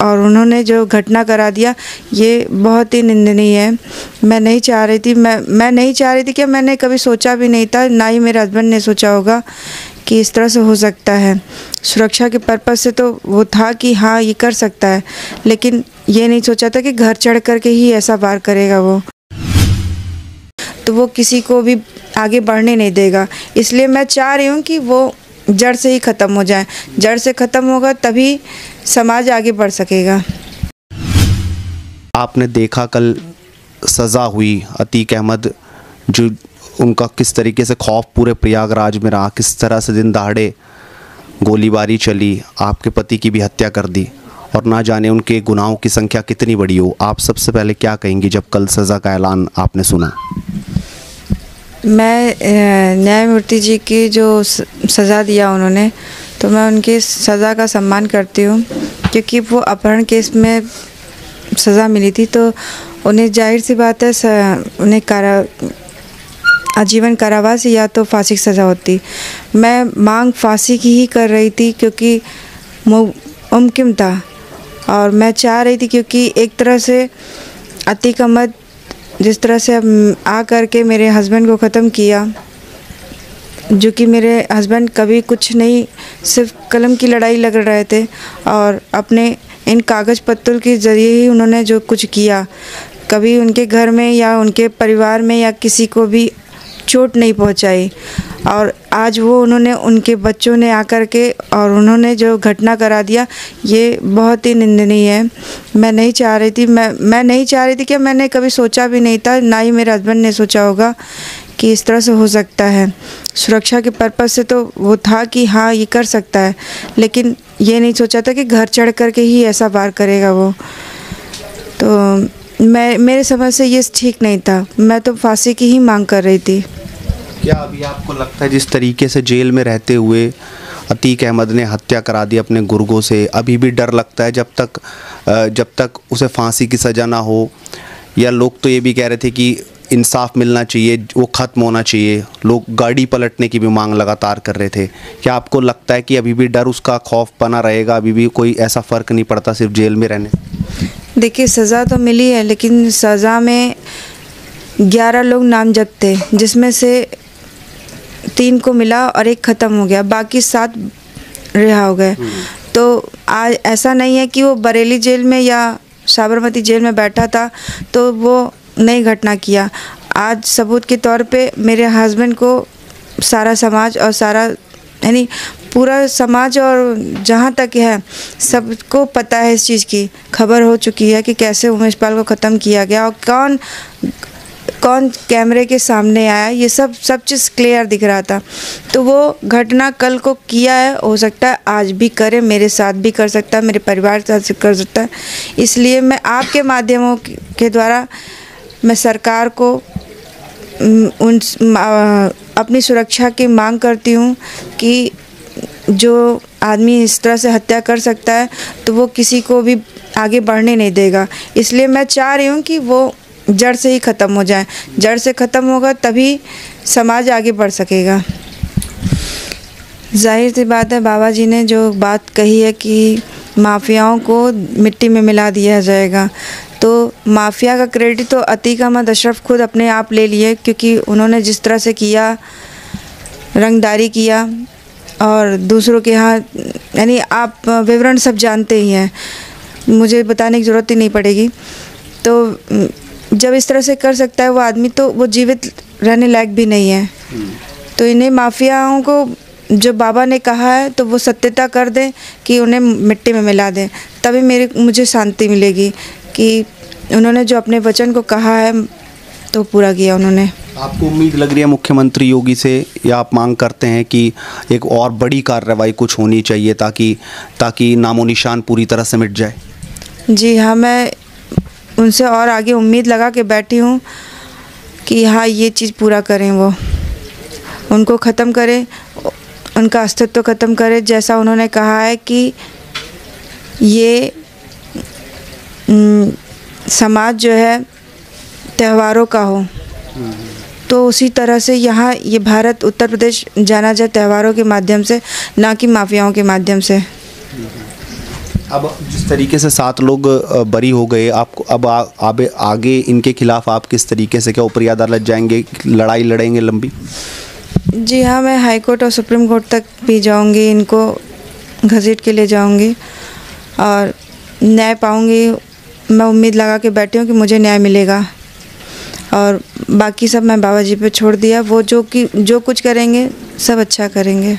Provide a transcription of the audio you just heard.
और उन्होंने जो घटना करा दिया, ये बहुत ही निंदनीय है। मैं नहीं चाह रही थी, मैं मैं नहीं चाह रही थी कि मैंने कभी सोचा भी नहीं था, ना ही मेरे हस्बैंड ने सोचा होगा कि इस तरह से हो सकता है। सुरक्षा के पर्पज़ से तो वो था कि हाँ ये कर सकता है, लेकिन ये नहीं सोचा था कि घर चढ़ करके ही ऐसा वार करेगा वो। तो वो किसी को भी आगे बढ़ने नहीं देगा। इसलिए मैं चाह रही हूँ कि वो जड़ से ही ख़त्म हो जाए। जड़ से ख़त्म होगा, तभी समाज आगे बढ़ सकेगा। आपने देखा कल सज़ा हुई अतीक अहमद, जो उनका किस तरीके से खौफ पूरे प्रयागराज में रहा, किस तरह से दिन दहाड़े गोलीबारी चली, आपके पति की भी हत्या कर दी, और ना जाने उनके गुनाहों की संख्या कितनी बड़ी हो। आप सबसे पहले क्या कहेंगी जब कल सज़ा का ऐलान आपने सुना? मैं न्यायमूर्ति जी की जो सज़ा दिया उन्होंने तो मैं उनकी सज़ा का सम्मान करती हूँ, क्योंकि वो अपहरण केस में सज़ा मिली थी तो उन्हें ज़ाहिर सी बात है उन्हें कारा, आजीवन कारावास या तो फांसी की सज़ा होती। मैं मांग फांसी की ही कर रही थी, क्योंकि मुमकिन था, और मैं चाह रही थी, क्योंकि एक तरह से अतीक जिस तरह से आ कर के मेरे हस्बैंड को ख़त्म किया, जो कि मेरे हस्बैंड कभी कुछ नहीं, सिर्फ़ कलम की लड़ाई लग रहे थे और अपने इन कागज़ पत्तों के ज़रिए ही उन्होंने जो कुछ किया। कभी उनके घर में या उनके परिवार में या किसी को भी चोट नहीं पहुंचाई। और आज वो उन्होंने, उनके बच्चों ने आकर के और उन्होंने जो घटना करा दिया, ये बहुत ही निंदनीय है। मैं नहीं चाह रही थी, मैं मैं नहीं चाह रही थी कि मैंने कभी सोचा भी नहीं था, ना ही मेरे हस्बैंड ने सोचा होगा कि इस तरह से हो सकता है। सुरक्षा के पर्पज़ से तो वो था कि हाँ ये कर सकता है, लेकिन ये नहीं सोचा था कि घर चढ़ कर के ही ऐसा वार करेगा वो। तो मैं, मेरे समझ से ये ठीक नहीं था। मैं तो फांसी की ही मांग कर रही थी। क्या अभी आपको लगता है जिस तरीके से जेल में रहते हुए अतीक अहमद ने हत्या करा दी अपने गुर्गों से, अभी भी डर लगता है जब तक जब तक उसे फांसी की सज़ा ना हो? या लोग तो ये भी कह रहे थे कि इंसाफ मिलना चाहिए, वो ख़त्म होना चाहिए, लोग गाड़ी पलटने की भी मांग लगातार कर रहे थे। क्या आपको लगता है कि अभी भी डर उसका खौफ बना रहेगा? अभी भी कोई ऐसा फ़र्क नहीं पड़ता सिर्फ़ जेल में रहने देखिए, सज़ा तो मिली है, लेकिन सज़ा में ग्यारह लोग नामजद थे, जिसमें से तीन को मिला और एक ख़त्म हो गया बाकी सात रिहा हो गए। तो आज ऐसा नहीं है कि वो बरेली जेल में या साबरमती जेल में बैठा था तो वो नई घटना किया। आज सबूत के तौर पे मेरे हस्बैंड को सारा समाज और सारा यानी पूरा समाज और जहाँ तक है सबको पता है इस चीज़ की। खबर हो चुकी है कि कैसे उमेश पाल को ख़त्म किया गया और कौन कौन कैमरे के सामने आया, ये सब सब चीज़ क्लियर दिख रहा था। तो वो घटना कल को किया है, हो सकता है आज भी करे, मेरे साथ भी कर सकता है, मेरे परिवार के साथ कर सकता है। इसलिए मैं आपके माध्यमों के द्वारा मैं सरकार को उन अपनी सुरक्षा की मांग करती हूँ कि जो आदमी इस तरह से हत्या कर सकता है तो वो किसी को भी आगे बढ़ने नहीं देगा। इसलिए मैं चाह रही हूँ कि वो जड़ से ही ख़त्म हो जाए। जड़ से ख़त्म होगा, तभी समाज आगे बढ़ सकेगा। ज़ाहिर सी बात है, बाबा जी ने जो बात कही है कि माफियाओं को मिट्टी में मिला दिया जाएगा तो माफिया का क्रेडिट तो अतीक अहमद अशरफ खुद अपने आप ले लिए, क्योंकि उन्होंने जिस तरह से किया, रंगदारी किया, और दूसरों के यहाँ, यानी आप विवरण सब जानते ही हैं, मुझे बताने की ज़रूरत ही नहीं पड़ेगी। तो जब इस तरह से कर सकता है वो आदमी तो वो जीवित रहने लायक भी नहीं है। तो इन्हें माफियाओं को जो बाबा ने कहा है तो वो सत्यता कर दें कि उन्हें मिट्टी में मिला दें। तभी मेरे मुझे शांति मिलेगी कि उन्होंने जो अपने वचन को कहा है तो पूरा किया उन्होंने। आपको उम्मीद लग रही है मुख्यमंत्री योगी से या आप मांग करते हैं कि एक और बड़ी कार्रवाई कुछ होनी चाहिए ताकि ताकि नामो निशान पूरी तरह से मिट जाए? जी हाँ मैं उनसे और आगे उम्मीद लगा के बैठी हूँ कि हाँ ये चीज़ पूरा करें वो। उनको ख़त्म करें, उनका अस्तित्व ख़त्म करें। जैसा उन्होंने कहा है कि ये समाज जो है, त्योहारों का हो। तो उसी तरह से यहाँ ये भारत, उत्तर प्रदेश जाना जाए त्योहारों के माध्यम से, ना कि माफियाओं के माध्यम से। अब जिस तरीके से सात लोग बरी हो गए आपको अब आ, आबे आगे इनके खिलाफ आप किस तरीके से क्या ऊपरी अदालत जाएँगे? लड़ाई लड़ेंगे लंबी? जी हाँ मैं हाई कोर्ट और सुप्रीम कोर्ट तक भी जाऊँगी इनको घसीट के ले जाऊँगी और न्याय पाऊँगी। मैं उम्मीद लगा के बैठी हूँ कि मुझे न्याय मिलेगा। और बाकी सब मैं बाबा जी पे छोड़ दिया। वो जो कि जो कुछ करेंगे सब अच्छा करेंगे।